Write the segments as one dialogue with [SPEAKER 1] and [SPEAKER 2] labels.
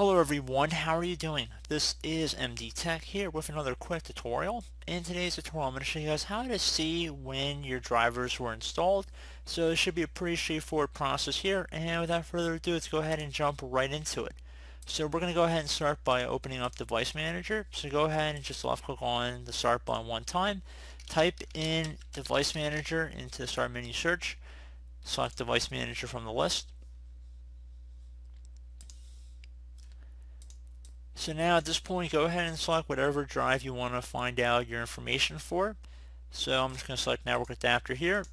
[SPEAKER 1] Hello everyone, how are you doing? This is MD Tech here with another quick tutorial. In today's tutorial I'm going to show you guys how to see when your drivers were installed. So it should be a pretty straightforward process here and without further ado let's go ahead and jump right into it. So we're going to go ahead and start by opening up Device Manager. So go ahead and just left click on the start button one time. Type in Device Manager into the start menu search. Select Device Manager from the list So now at this point, go ahead and select whatever drive you want to find out your information for. So I'm just going to select network adapter here,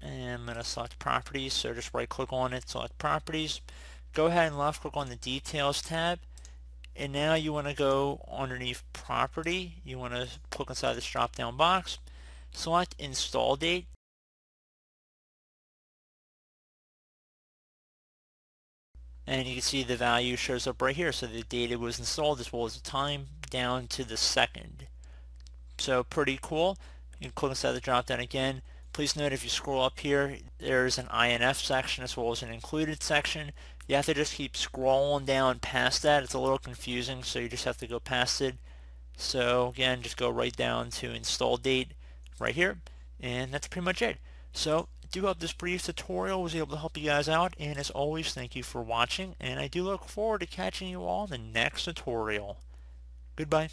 [SPEAKER 1] and I'm going to select properties. So just right click on it, select properties. Go ahead and left click on the details tab. And now you want to go underneath property. You want to click inside this drop down box. Select install date. And you can see the value shows up right here. So the data was installed as well as the time down to the second. So pretty cool. You can click inside the drop down again. Please note if you scroll up here there's an INF section as well as an included section. You have to just keep scrolling down past that. It's a little confusing so you just have to go past it. So again just go right down to install date right here. And that's pretty much it. So do hope this brief tutorial was able to help you guys out and as always thank you for watching and I do look forward to catching you all in the next tutorial. Goodbye.